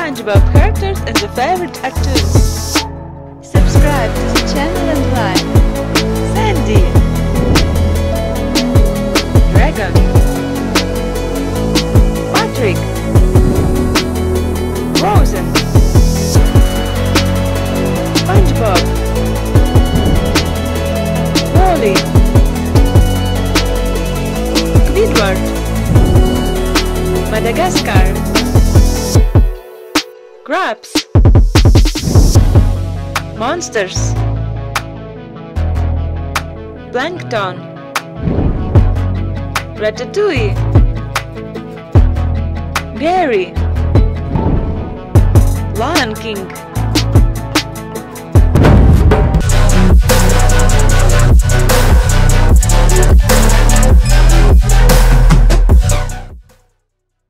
SpongeBob characters and the favorite cartoons. Subscribe to the channel and like. Sandy. Dragon. Patrick. Frozen. SpongeBob. WALL-E. Squidward. Madagascar. Krabs. Monsters. Plankton. Ratatouille. Gary. Lion King.